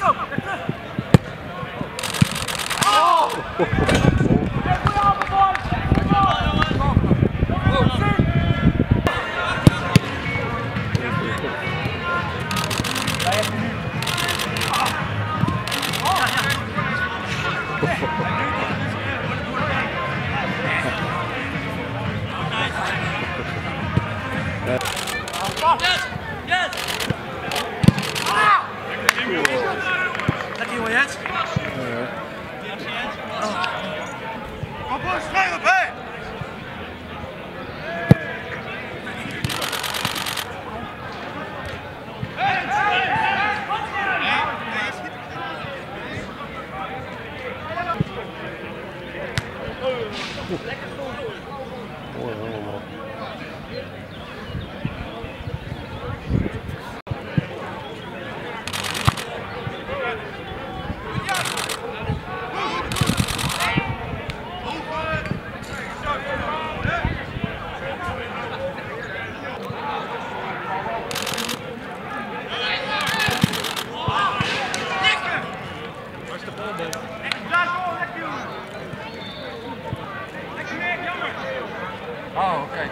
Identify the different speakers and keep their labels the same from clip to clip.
Speaker 1: Yes!
Speaker 2: Yes!
Speaker 3: おいお
Speaker 4: いおい
Speaker 1: Oh, okay.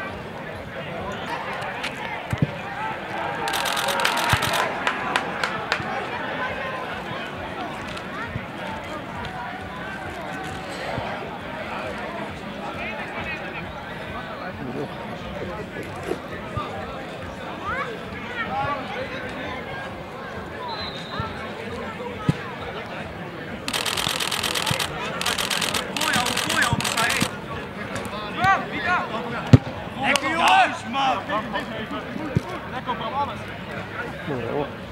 Speaker 3: Thank you. Lekker
Speaker 2: jongens, man! Lekker op
Speaker 3: alles.